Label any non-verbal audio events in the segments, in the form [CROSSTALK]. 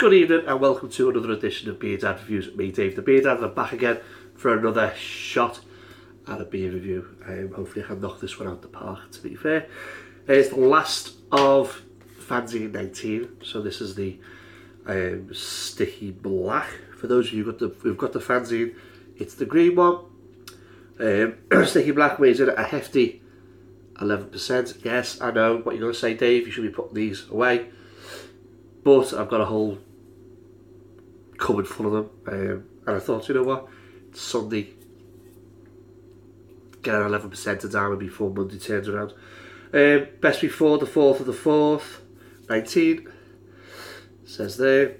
Good evening and welcome to another edition of Beer Dad Reviews. Me, Dave the Beer Dad, and I'm back again for another shot at a beer review. Um, hopefully I can knock this one out the park, to be fair. Uh, it's the last of Fanzine 19, so this is the um, Sticky Black. For those of you who've got the, who've got the fanzine, it's the green one. Um, [CLEARS THROAT] Sticky Black weighs in at a hefty 11%. Yes, I know what you're going to say, Dave. You should be putting these away. But I've got a whole cupboard full of them. Um, and I thought, you know what? Sunday. Get an 11% of down before Monday turns around. Um, best before the 4th of the 4th, 19. Says there.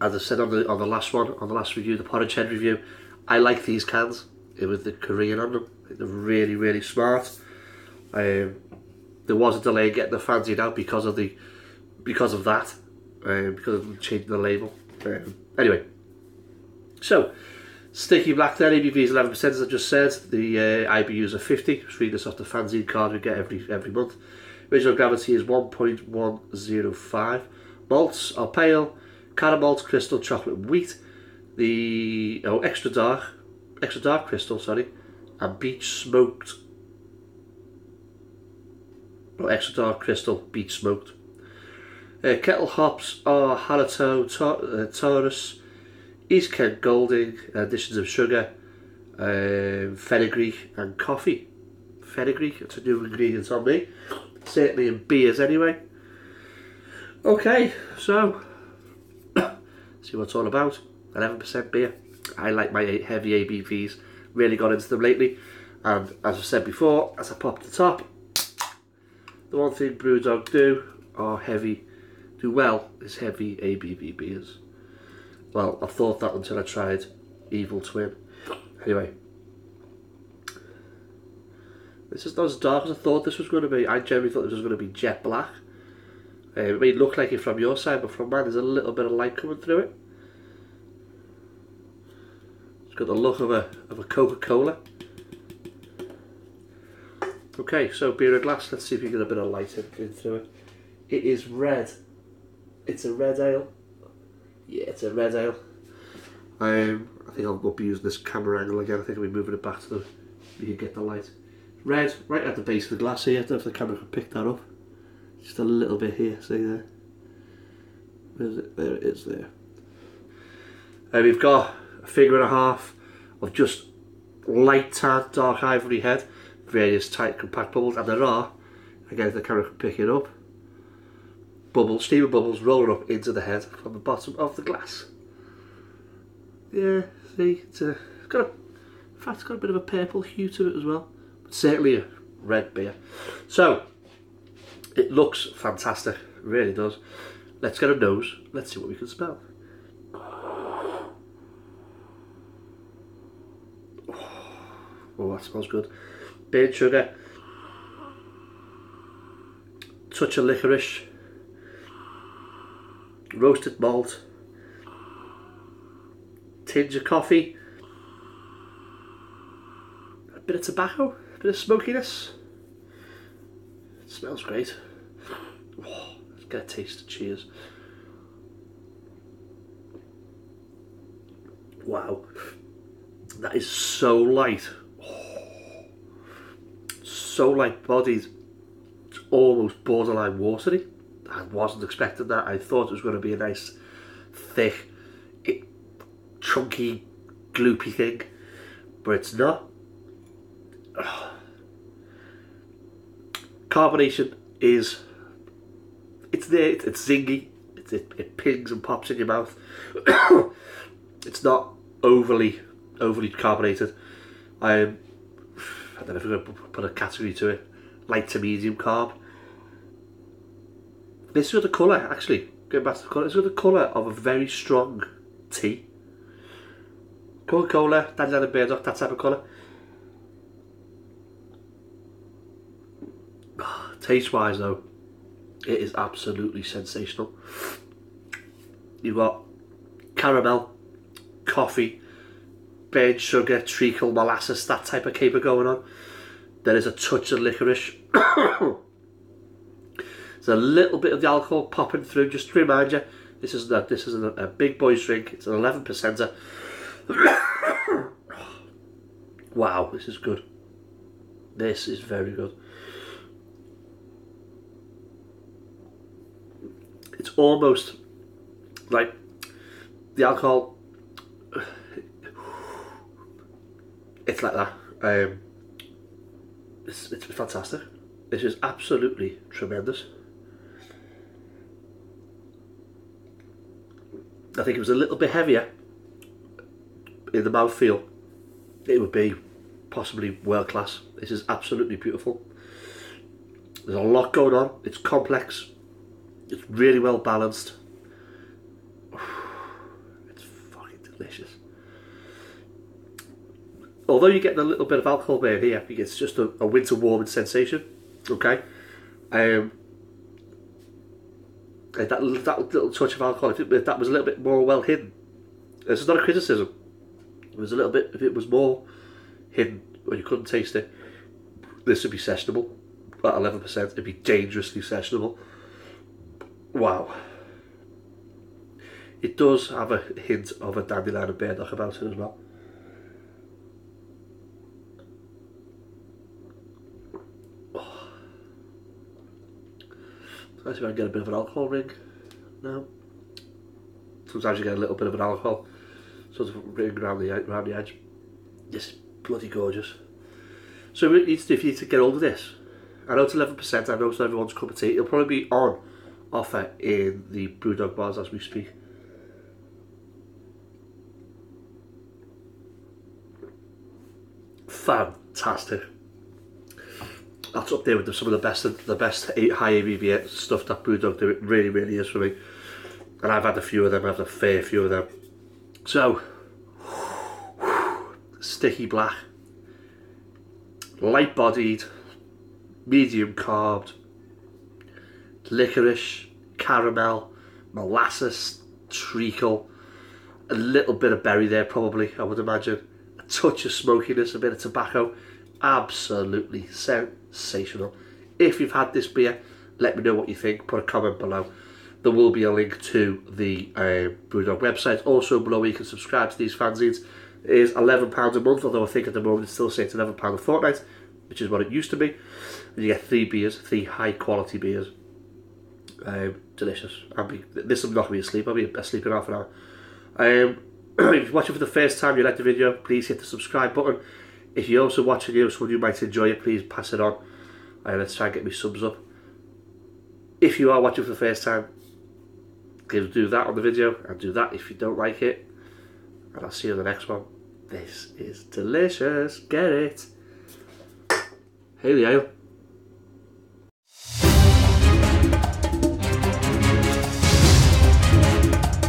As I said on the on the last one, on the last review, the Porridge Head review, I like these cans with the Korean on them. They're really, really smart. Um, there was a delay in getting the fanzine out because of the because of that, um, because of changing the label. Um, anyway, so Sticky Black then, ABV is 11% as I just said, the uh, IBUs are 50, just read this off the fanzine card we get every every month. Original gravity is 1.105. Malts are pale, caramel, crystal, chocolate, wheat. The oh extra dark, extra dark crystal, sorry, and beech smoked. Oh, extra dark crystal, beech smoked. Uh, kettle hops are Halito, Tor- uh, Taurus, East Kent Golding, additions of sugar, um, fenugreek and coffee. Fenugreek, it's a new ingredient on me. Certainly in beers anyway. Okay, so [COUGHS] see what it's all about. 11% beer. I like my heavy ABVs. Really got into them lately. And as I said before, as I pop the top, the one thing Brewdog do are heavy, do well is heavy ABV beers. Well, I thought that until I tried Evil Twin. Anyway, this is not as dark as I thought this was going to be. I generally thought this was going to be jet black. Uh, it may look like it from your side, but from mine there's a little bit of light coming through it. It's got the look of a of a Coca-Cola. Okay, so beer a glass. Let's see if you get a bit of light in, in through it. It is red. It's a red ale. Yeah, it's a red ale. Um, I think I'll be using this camera angle again. I think I'll be moving it back to the. You can get the light. Red, right at the base of the glass here. I don't know if the camera can pick that up. Just a little bit here. See there. Where's it? There it is. There. We've got a figure and a half of just light tan, dark ivory head, various tight compact bubbles, and there are, again if the camera can pick it up, bubbles, steaming bubbles rolling up into the head from the bottom of the glass. Yeah, see, it's, a, it's got a, in fact, it's got a bit of a purple hue to it as well, but certainly a red beer. So, it looks fantastic, really does. Let's get a nose, let's see what we can smell. Oh, that smells good. Burnt sugar, touch of licorice, roasted malt, tinge of coffee, a bit of tobacco, a bit of smokiness. It smells great. Oh, let's get a taste. Of cheers. Wow, that is so light. Oh. So light bodied, it's almost borderline watery. I wasn't expecting that. I thought it was going to be a nice, thick, it, chunky, gloopy thing, but it's not. [SIGHS] Carbonation is, it's there, it's, it's zingy, it, it pings and pops in your mouth. [COUGHS] it's not overly, overly carbonated. Um, I don't know if we're going to put a category to it, light to medium carb. This is the colour, actually, going back to the colour, this is the colour of a very strong tea. Coca-Cola, Daddy Daddy Burdock, that type of colour. [SIGHS] Taste-wise though, it is absolutely sensational. You've got caramel, coffee, burnt sugar, treacle, molasses, that type of caper going on. There is a touch of licorice. [COUGHS] There's a little bit of the alcohol popping through, just to remind you, This is a, this is a, a big boys drink. It's an eleven percenter. [COUGHS] wow, this is good. This is very good. It's almost like the alcohol. [SIGHS] It's like that. Um, it's, it's fantastic. This is absolutely tremendous. I think it was a little bit heavier in the mouthfeel. It would be possibly world class. This is absolutely beautiful. There's a lot going on. It's complex. It's really well balanced. [SIGHS] It's fucking delicious. Although you're getting a little bit of alcohol there here, it's just a, a winter warming sensation. Okay. Um, that, that little touch of alcohol, if, it, if that was a little bit more well hidden, this is not a criticism. It was a little bit, if it was more hidden or you couldn't taste it, this would be sessionable at 11%. It'd be dangerously sessionable. Wow. It does have a hint of a dandelion and burdock about it as well. See if I get a bit of an alcohol ring now. Sometimes you get a little bit of an alcohol sort of ring around the, around the edge. This is bloody gorgeous. So we need to do for you to get hold of this. I know it's 11%, I know it's everyone's cup of tea. It'll probably be on offer in the Brewdog bars as we speak. Fantastic that's up there with some of the best the best high ABV stuff that Brewdog do. It really, really is for me. And I've had a few of them. I've had a fair few of them. So, sticky black, light bodied, medium carved, licorice, caramel, molasses, treacle, a little bit of berry there probably, I would imagine. A touch of smokiness, a bit of tobacco. Absolutely sensational. If you've had this beer, let me know what you think. Put a comment below. There will be a link to the uh, Brewdog website. Also below you can subscribe to these fanzines. It is £11 a month, although I think at the moment it's still it's £11 a fortnight, which is what it used to be. And you get three beers, three high quality beers. Um, delicious. I'll be, this will not be asleep. I'll be asleep in half an hour. Um, [CLEARS THROAT] if you're watching for the first time, you like the video, please hit the subscribe button. If you're also watching this one, you might enjoy it, please pass it on. And let's try and get me subs up. If you are watching for the first time, give do that on the video and do that if you don't like it. And I'll see you in the next one. This is delicious. Get it. Hey, ale.